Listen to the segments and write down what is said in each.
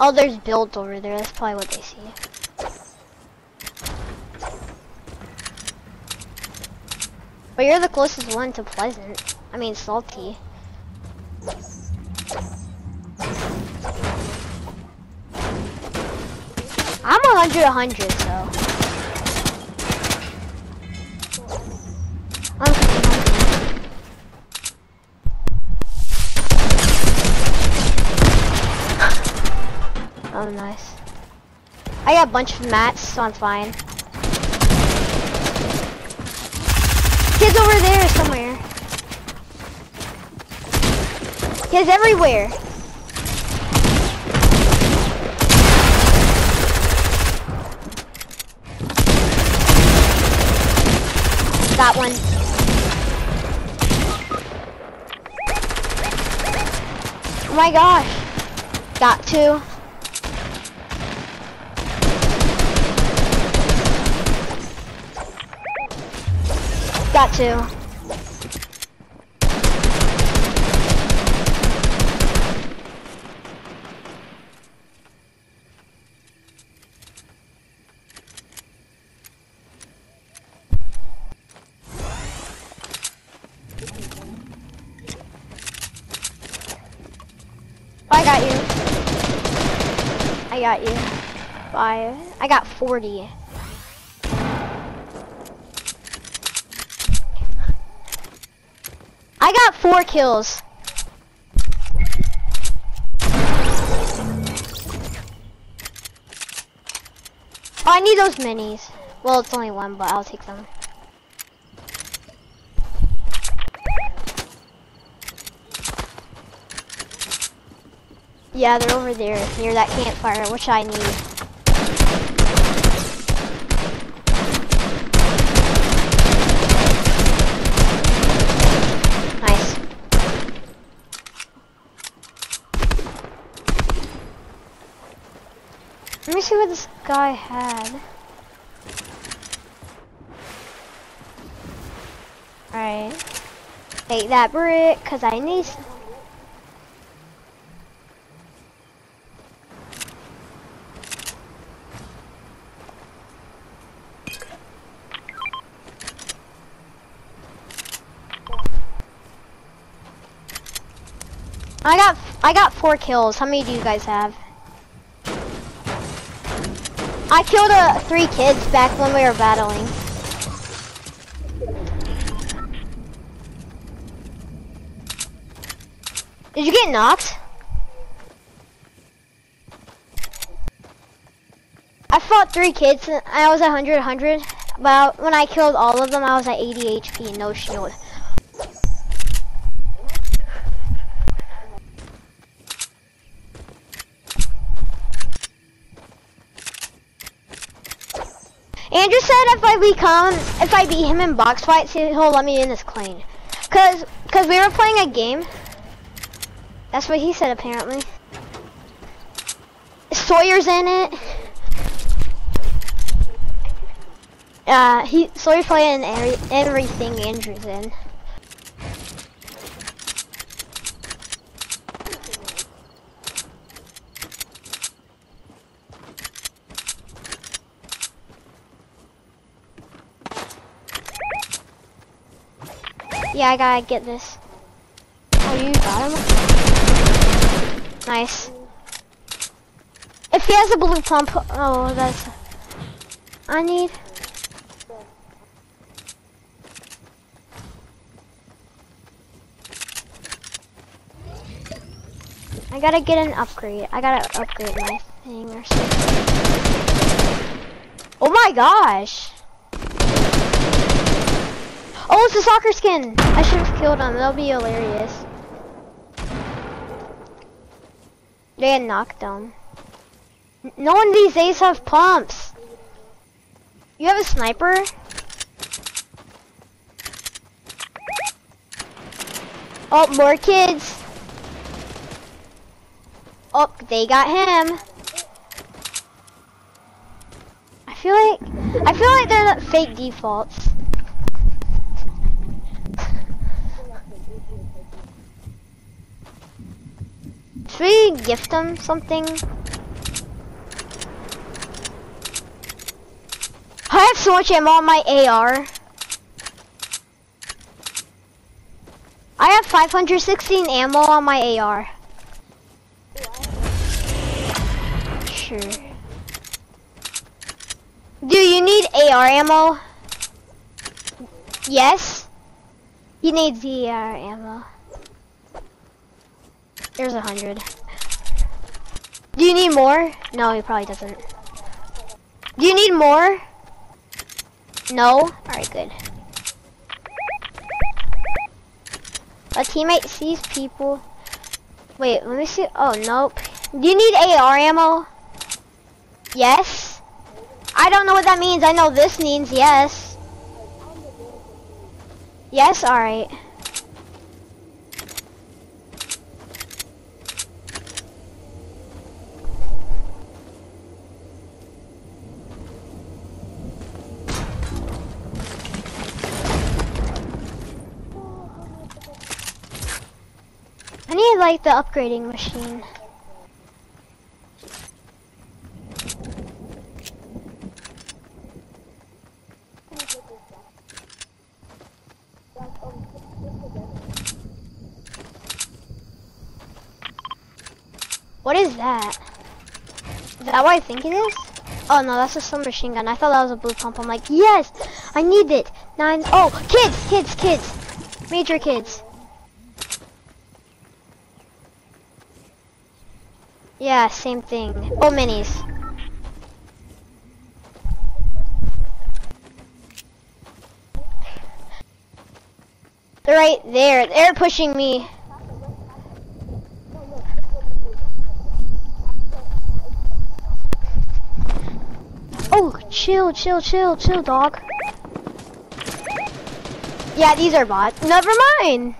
Oh, there's builds over there. That's probably what they see. But you're the closest one to Pleasant. I mean, Salty. I'm 100 100, so. I'm 50, 100. Oh, nice. I got a bunch of mats, so I'm fine. Kids over there somewhere. Kids everywhere. Got one. Oh my gosh. Got two. Got two. Oh, I got you. I got you. Five. I got 40. I got four kills. Oh, I need those minis. Well, it's only one, but I'll take them. Yeah, they're over there near that campfire, which I need. Nice. Let me see what this guy had. Alright. Take that brick, cause I need. I got I got four kills. How many do you guys have? I killed uh, three kids back when we were battling. Did you get knocked? I fought three kids. and I was 100, 100. But when I killed all of them, I was at 80 HP and no shield. Andrew said if I become, if I beat him in box fights, he- he'll let me in his clan. Cause, cause we were playing a game. That's what he said apparently. Sawyer's in it. Uh, he Sawyer's playing every, everything Andrew's in. Yeah, I gotta get this. Oh, you got him? Nice. If he has a blue pump, oh, that's... I need... I gotta get an upgrade. I gotta upgrade my thing or something. Oh my gosh! Oh, it's a soccer skin! I should have killed him. That'll be hilarious. They had knockdown. No one these days have pumps. You have a sniper? Oh, more kids. Oh, they got him. I feel like I feel like they're the fake defaults. Should we gift them something? I have so much ammo on my AR. I have 516 ammo on my AR. Sure. Do you need AR ammo? Yes? He needs AR ammo. There's a hundred. Do you need more? No, he probably doesn't. Do you need more? No? Alright, good. A teammate sees people. Wait, let me see. Oh, nope. Do you need AR ammo? Yes? I don't know what that means. I know this means yes. Yes? Alright. I need like the upgrading machine. What is that? Is that what I think it is? Oh no, that's a some machine gun. I thought that was a blue pump. I'm like, yes, I need it. Nine. Oh, kids, kids, kids, major kids. Yeah, same thing. Oh, minis. They're right there. They're pushing me. Oh, chill, chill, chill, chill, dog. Yeah, these are bots. Never mind.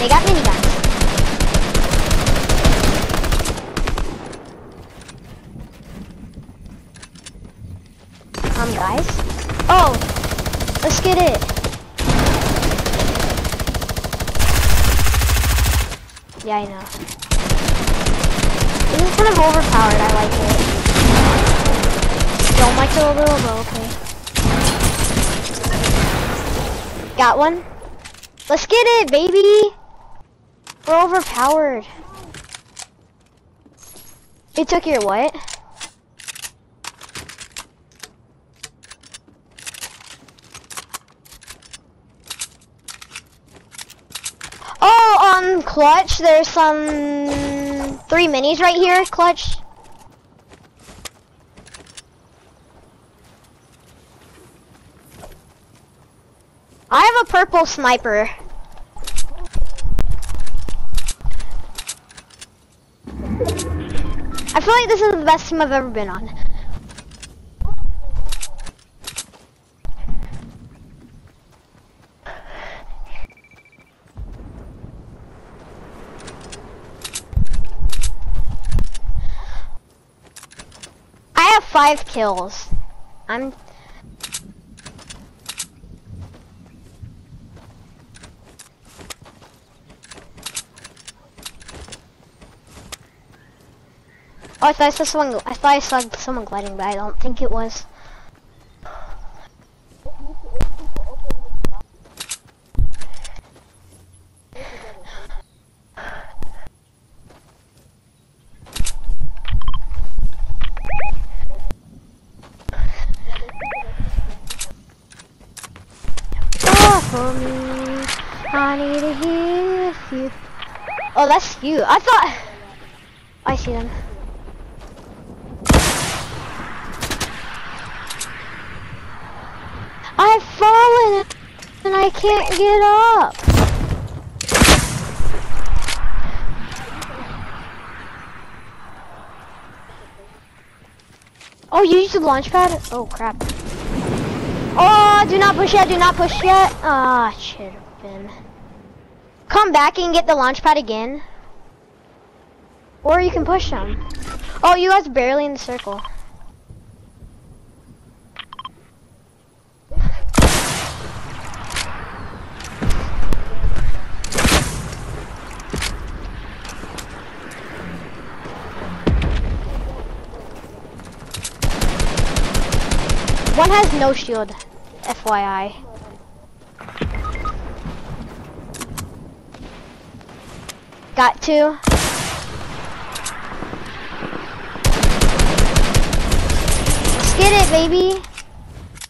They got miniguns. Come, guys. Oh, let's get it. Yeah, I know. This is kind of overpowered. I like it. Don't like it a little, but okay. Got one. Let's get it, baby. We're overpowered. It took your what? Oh, on Clutch, there's some three minis right here, Clutch. I have a purple sniper. I feel like this is the best team I've ever been on. I have five kills. I'm Oh, I thought I saw someone. I thought I saw someone gliding, but I don't think it was. Oh, for me, I need to hear you. Oh, that's you. I thought. I see them. I've fallen and I can't get up. Oh, you used the launch pad? Oh, crap. Oh, do not push yet, do not push yet. Ah, oh, should have been. Come back and get the launch pad again. Or you can push them. Oh, you guys barely in the circle. One has no shield, FYI. Got two. Let's get it, baby.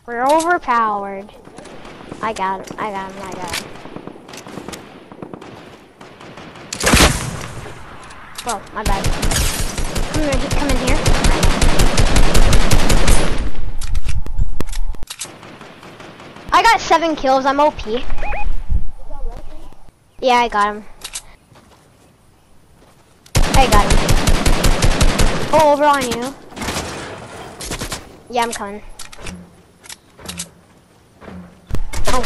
We're overpowered. I got him, I got him, I got him. Well, my bad. Come in, come in here. I got seven kills, I'm OP. Yeah, I got him. I got him. Oh, over on you. Yeah, I'm coming. Oh.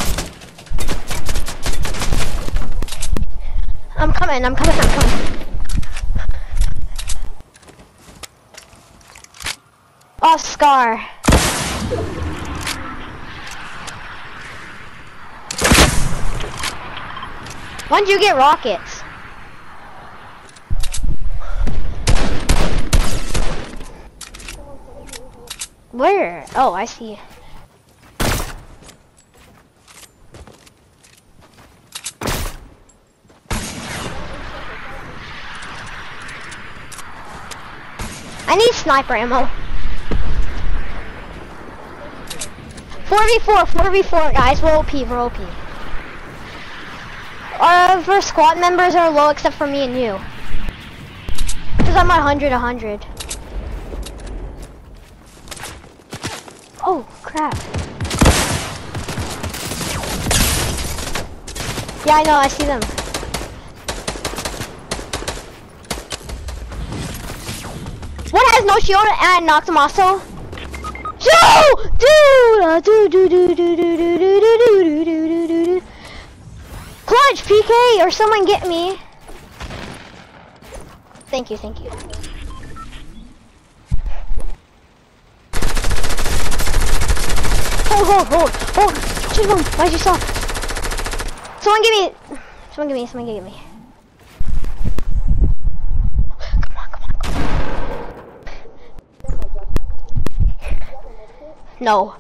I'm coming, I'm coming, I'm coming. Oh, Scar. When'd you get rockets? Where? Oh, I see. I need sniper ammo. 4v4, 4v4, guys. We're OP, we're OP. Our other squad members are low except for me and you. Because I'm 100, 100. Oh, crap. Yeah, I know, I see them. One has no shield and I knocked him also. Dude! Do do do do do do do do do do do do do Clutch PK or someone get me. Thank you, thank you. Hold, hold, hold, hold. Why'd you stop? Someone give me. Someone give me. Someone give me. Come on, come. No.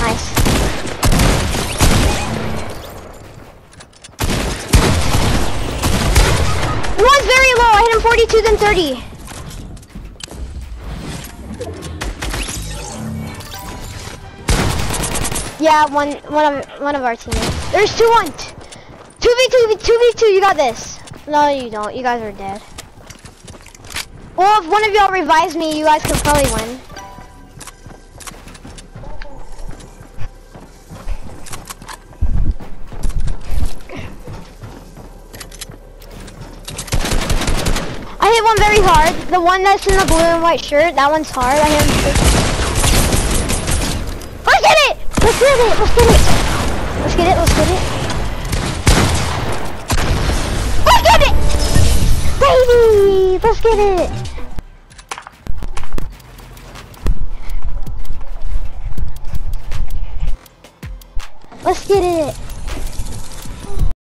Nice. One's very low. I hit him 42 then 30. Yeah, one one of one of our teammates. There's two one. Two v two two v two. You got this. No, you don't. You guys are dead. Well, if one of y'all revives me, you guys could probably win. Hit one very hard. The one that's in the blue and white shirt, that one's hard. I hit him. Let's get it! Let's get it! Let's get it! Let's get it! Let's get it! Let's get it! Baby! Let's get it! Let's get it!